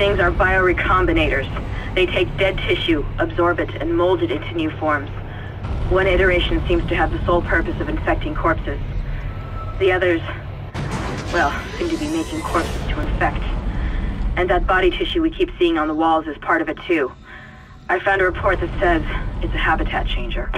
Things are biorecombinators. They take dead tissue, absorb it, and mold it into new forms. One iteration seems to have the sole purpose of infecting corpses. The others, well, seem to be making corpses to infect. And that body tissue we keep seeing on the walls is part of it too. I found a report that says it's a habitat changer.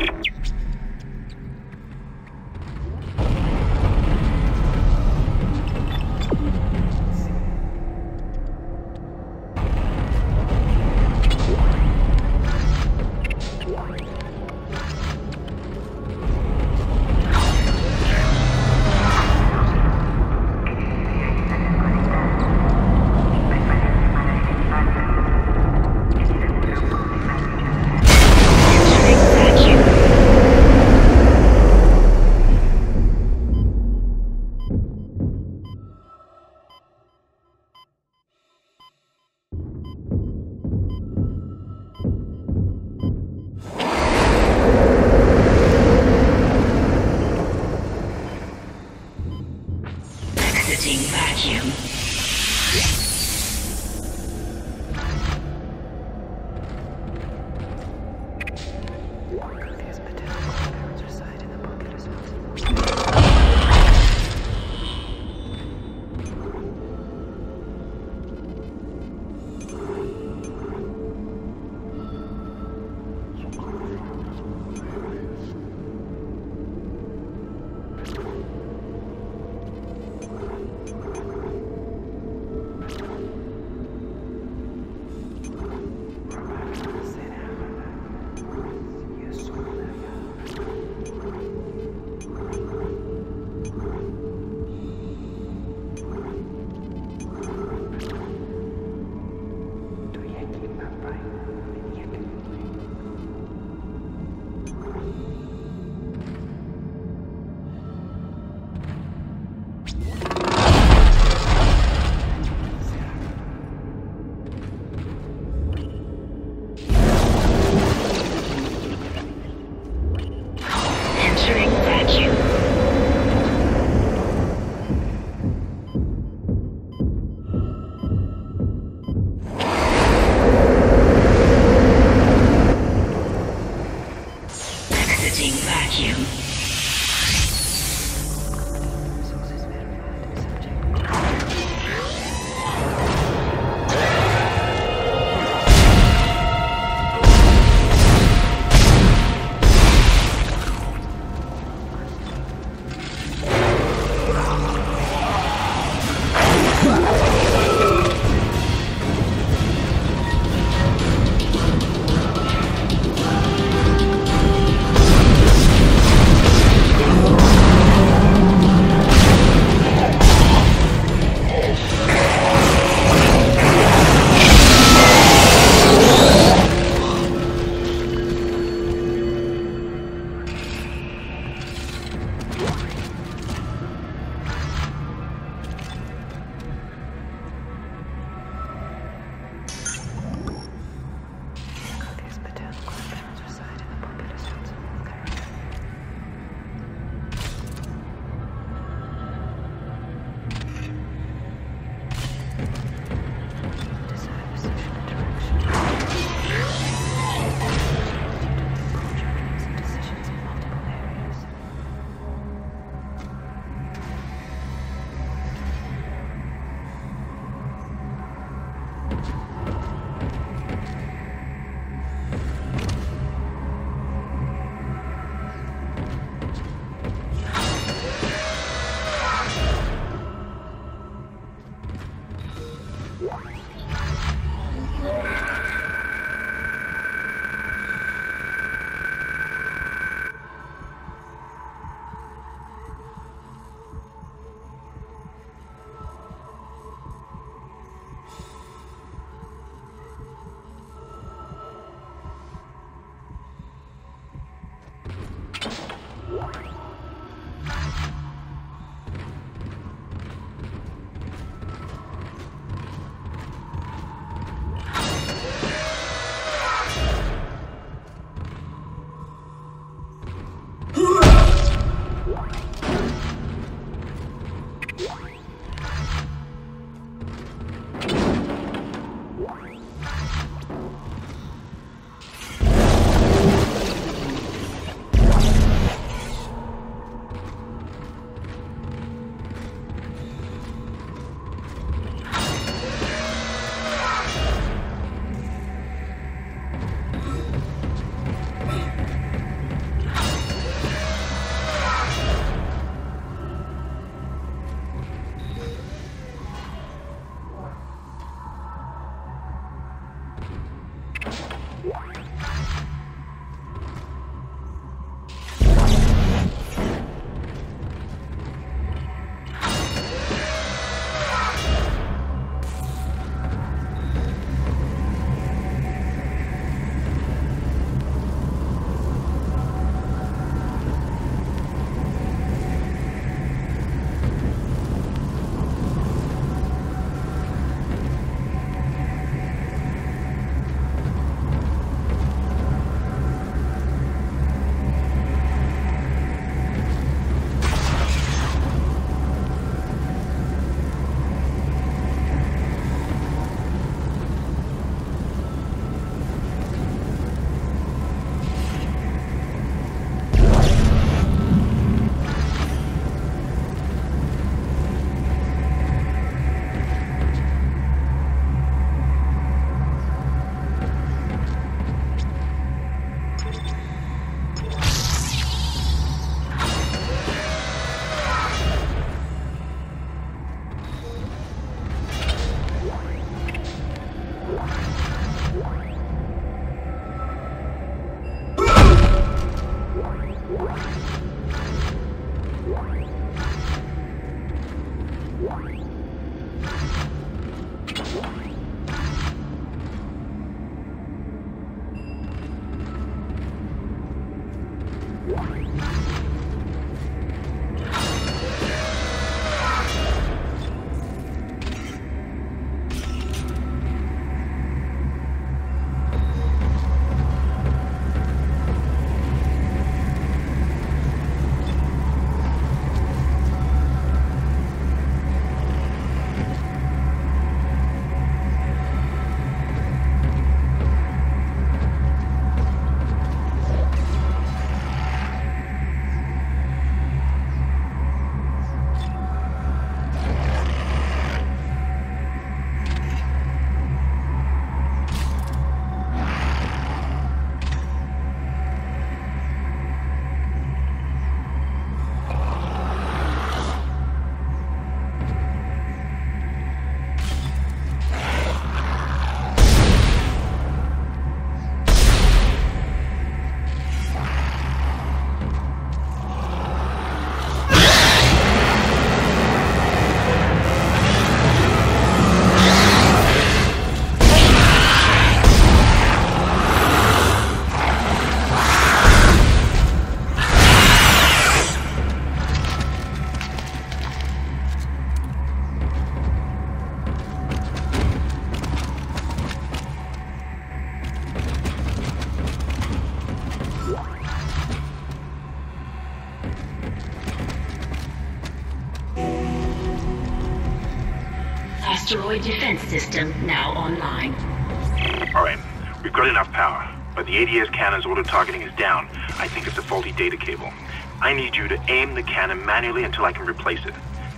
vacuum. System now online. Alright, we've got enough power, but the ADS cannon's auto-targeting is down. I think it's a faulty data cable. I need you to aim the cannon manually until I can replace it.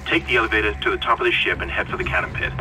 Take the elevator to the top of the ship and head for the cannon pit.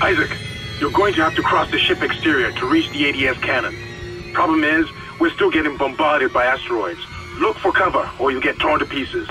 Isaac, you're going to have to cross the ship exterior to reach the ADS cannon. Problem is, we're still getting bombarded by asteroids. Look for cover, or you'll get torn to pieces.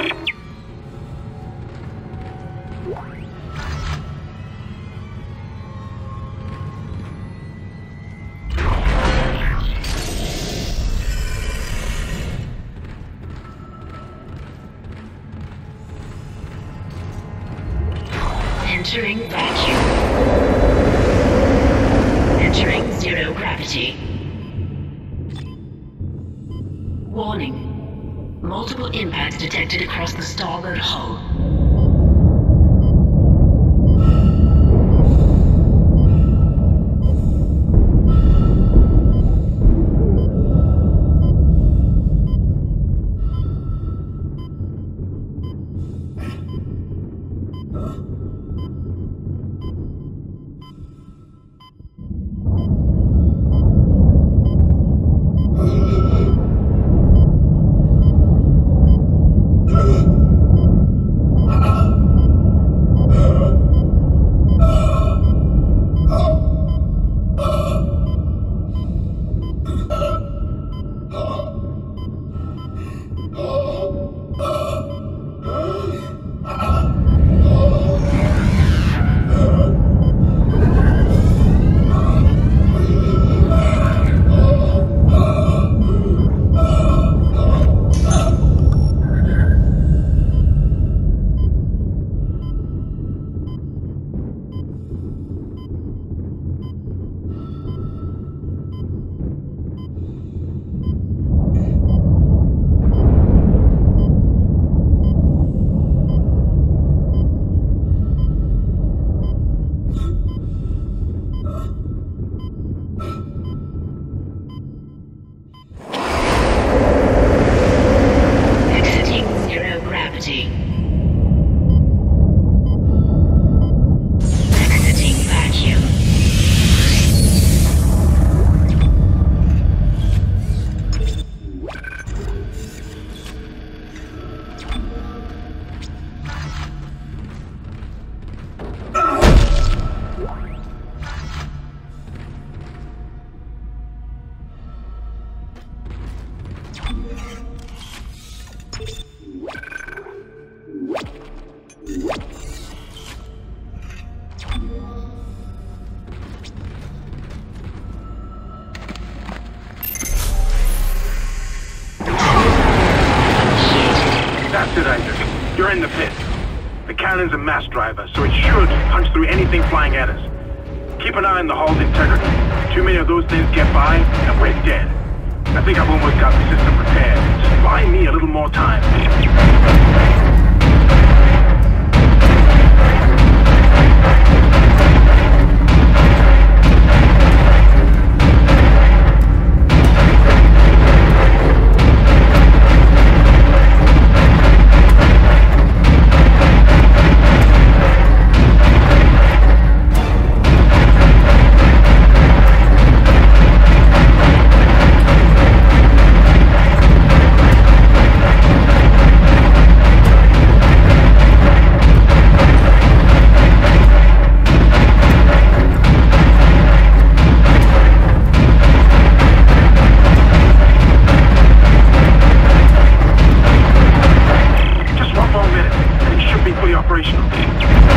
Música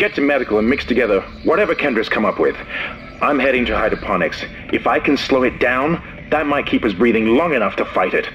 get to medical and mix together whatever Kendra's come up with. I'm heading to hydroponics. If I can slow it down, that might keep us breathing long enough to fight it.